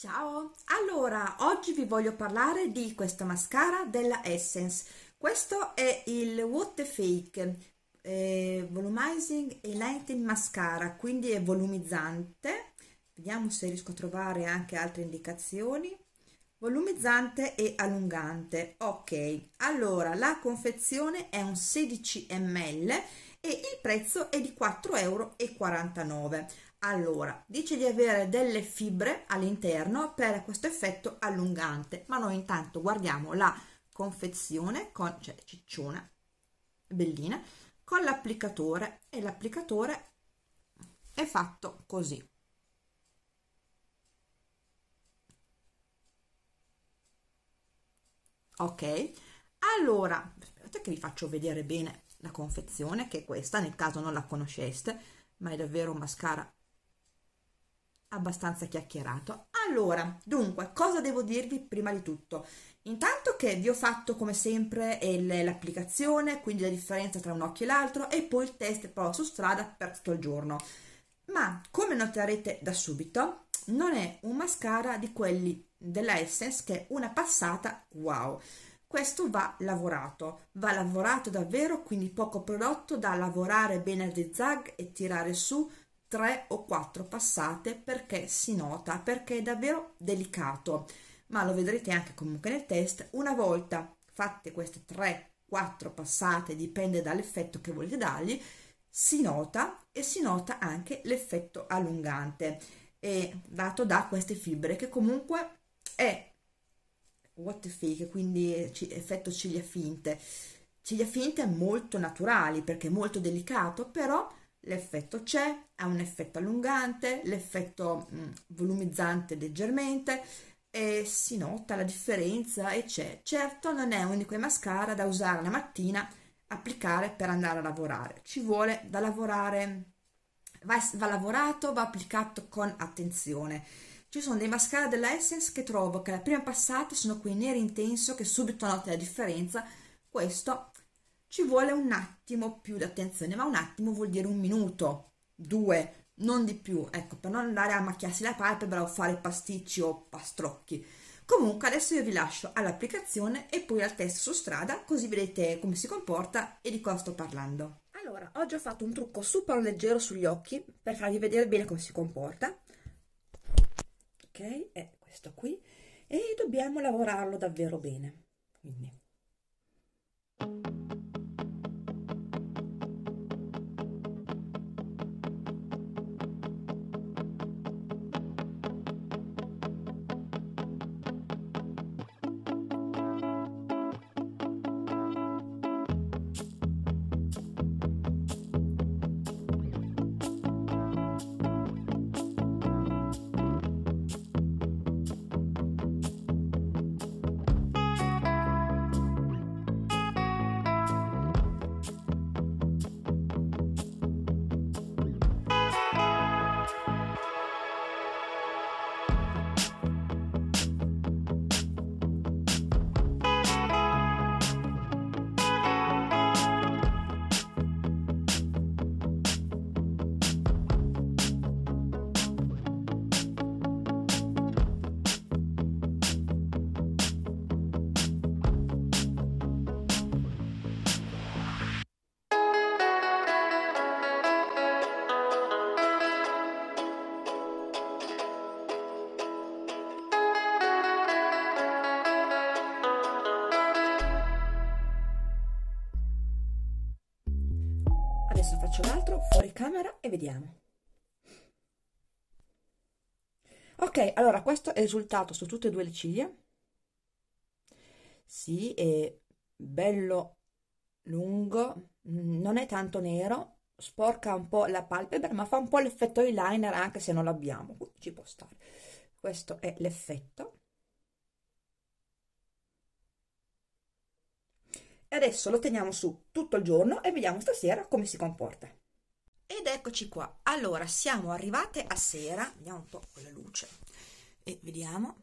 Ciao, allora oggi vi voglio parlare di questa mascara della Essence. Questo è il What Fake eh, Volumizing e Lightening Mascara, quindi è volumizzante. Vediamo se riesco a trovare anche altre indicazioni. Volumizzante e allungante. Ok, allora la confezione è un 16 ml e il prezzo è di 4,49 euro. Allora, dice di avere delle fibre all'interno per questo effetto allungante, ma noi intanto guardiamo la confezione con, cioè cicciona, bellina, con l'applicatore e l'applicatore è fatto così. Ok, allora, aspettate che vi faccio vedere bene la confezione, che è questa, nel caso non la conosceste, ma è davvero un mascara abbastanza chiacchierato. Allora, dunque, cosa devo dirvi prima di tutto? Intanto che vi ho fatto come sempre l'applicazione, quindi la differenza tra un occhio e l'altro, e poi il test prova su strada per tutto il giorno. Ma come noterete da subito, non è un mascara di quelli della Essence che è una passata wow. Questo va lavorato, va lavorato davvero, quindi poco prodotto da lavorare bene a zigzag e tirare su tre o quattro passate perché si nota, perché è davvero delicato, ma lo vedrete anche comunque nel test. Una volta fatte queste tre, quattro passate, dipende dall'effetto che volete dargli, si nota e si nota anche l'effetto allungante e dato da queste fibre che comunque è what fake, quindi effetto ciglia finte. Ciglia finte molto naturali perché è molto delicato, però l'effetto c'è, ha un effetto allungante, l'effetto mh, mm, volumizzante leggermente e si nota la differenza e c'è. Certo non è uno di mascara da usare la mattina, applicare per andare a lavorare, ci vuole da lavorare, va, va lavorato, va applicato con attenzione. Ci sono dei mascara della Essence che trovo che la prima passata sono quei neri intenso che subito noti la differenza, questo ci vuole un attimo più di attenzione, ma un attimo vuol dire un minuto, due, non di più, ecco, per non andare a macchiarsi la palpebra o fare pasticci o pastrocchi. Comunque adesso io vi lascio all'applicazione e poi al test su strada, così vedete come si comporta e di cosa sto parlando. Allora, oggi ho fatto un trucco super leggero sugli occhi per farvi vedere bene come si comporta. Ok, è questo qui. E dobbiamo lavorarlo davvero bene. Quindi adesso faccio l'altro fuori camera e vediamo. Ok allora questo è il risultato su tutte e due le ciglia. Sì è bello lungo non è tanto nero sporca un po' la palpebra ma fa un po' l'effetto eyeliner anche se non l'abbiamo ci può stare. Questo è l'effetto e adesso lo teniamo su tutto il giorno e vediamo stasera come si comporta. Ed eccoci qua, allora siamo arrivate a sera, vediamo un po' con la luce. E vediamo.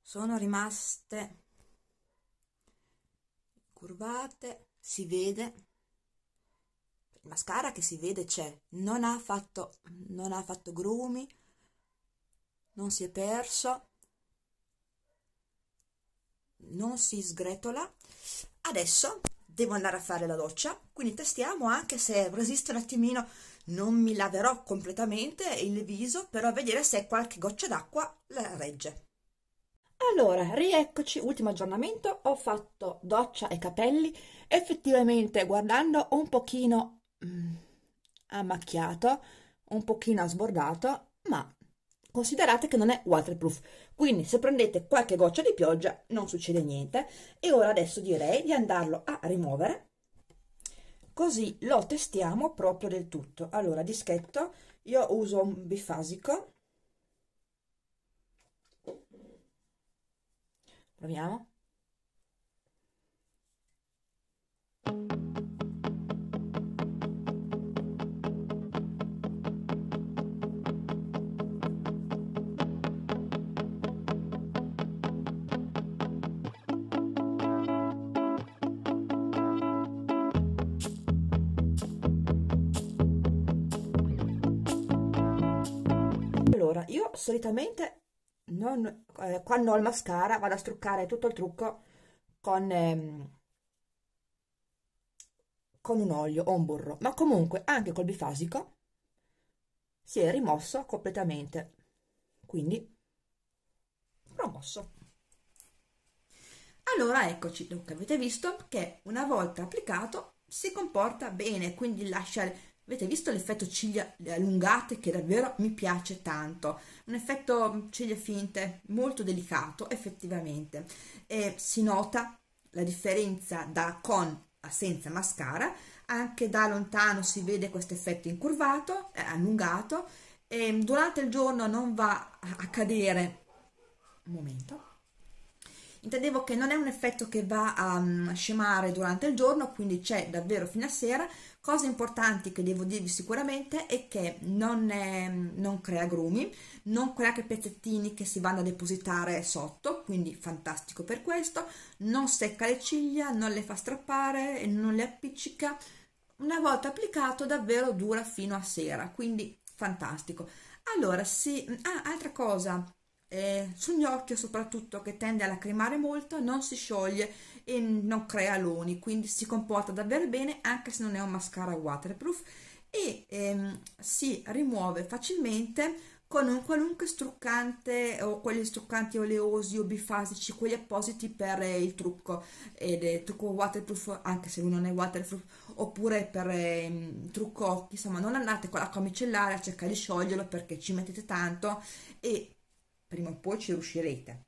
Sono rimaste curvate, si vede, il mascara che si vede c'è, non ha fatto, non ha fatto grumi, non si è perso, non si sgretola. Adesso devo andare a fare la doccia, quindi testiamo anche se resiste un attimino. Non mi laverò completamente il viso, però a vedere se qualche goccia d'acqua la regge. Allora, rieccoci, ultimo aggiornamento, ho fatto doccia e capelli, effettivamente guardando un pochino mm, ammacchiato, un pochino sbordato, ma considerate che non è waterproof, quindi se prendete qualche goccia di pioggia non succede niente. E ora adesso direi di andarlo a rimuovere. Così lo testiamo proprio del tutto. Allora, dischetto, io uso un bifasico. Proviamo. Allora, io solitamente non, eh, quando ho il mascara vado a struccare tutto il trucco con, ehm, con un olio o un burro, ma comunque anche col bifasico si è rimosso completamente, quindi promosso. Allora eccoci, dunque avete visto che una volta applicato si comporta bene, quindi lascia Avete visto l'effetto ciglia allungate che davvero mi piace tanto, un effetto ciglia finte molto delicato effettivamente. E si nota la differenza da con a senza mascara, anche da lontano si vede questo effetto incurvato, eh, allungato e durante il giorno non va a cadere, un momento, intendevo che non è un effetto che va a um, scemare durante il giorno, quindi c'è davvero fino a sera, Cose importanti che devo dirvi sicuramente è che non, è, non crea grumi, non crea che pezzettini che si vanno a depositare sotto, quindi fantastico per questo, non secca le ciglia, non le fa strappare, non le appiccica. Una volta applicato davvero dura fino a sera, quindi fantastico. Allora, sì, ah, altra cosa, eh, sul gnocchio soprattutto che tende a lacrimare molto non si scioglie e non crea loni quindi si comporta davvero bene anche se non è un mascara waterproof e ehm, si rimuove facilmente con un qualunque struccante o quelli struccanti oleosi o bifasici, quelli appositi per il trucco, ed è trucco waterproof anche se lui non è waterproof, oppure per eh, trucco occhi, insomma non andate con l'acqua micellare a cercare di scioglierlo perché ci mettete tanto e prima o poi ci riuscirete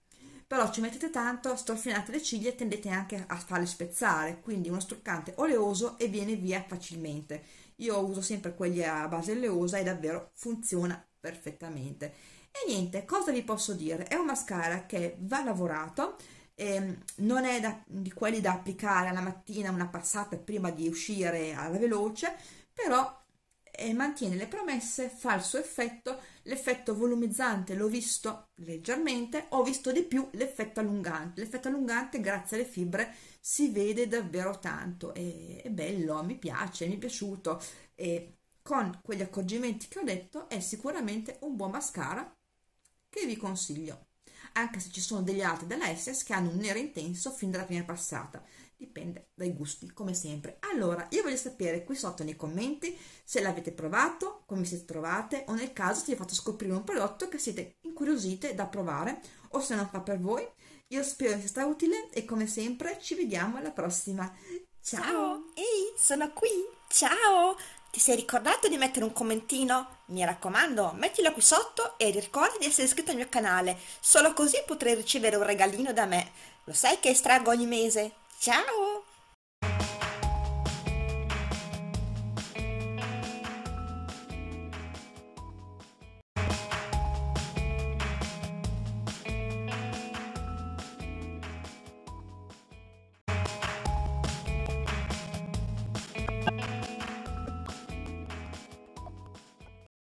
però ci mettete tanto, storfinate le ciglia e tendete anche a farle spezzare, quindi uno struccante oleoso e viene via facilmente. Io uso sempre quelli a base oleosa e davvero funziona perfettamente. E niente, cosa vi posso dire? È un mascara che va lavorato, eh, non è da, di quelli da applicare alla mattina una passata prima di uscire alla veloce, però e mantiene le promesse, fa il suo effetto, l'effetto volumizzante l'ho visto leggermente, ho visto di più l'effetto allungante, l'effetto allungante grazie alle fibre si vede davvero tanto, è, è bello, mi piace, mi è piaciuto. E con quegli accorgimenti che ho detto è sicuramente un buon mascara che vi consiglio, anche se ci sono degli altri della Essence che hanno un nero intenso fin dalla prima passata. Dipende dai gusti come sempre. Allora io voglio sapere qui sotto nei commenti se l'avete provato come siete trovate o nel caso ti ho fatto scoprire un prodotto che siete incuriosite da provare o se non fa per voi. Io spero sia stato utile e come sempre ci vediamo alla prossima. Ciao, ciao. ehi sono qui. Ciao ti sei ricordato di mettere un commentino? Mi raccomando, mettilo qui sotto e ricorda di essere iscritto al mio canale, solo così potrai ricevere un regalino da me. Lo sai che estraggo ogni mese? Ciao!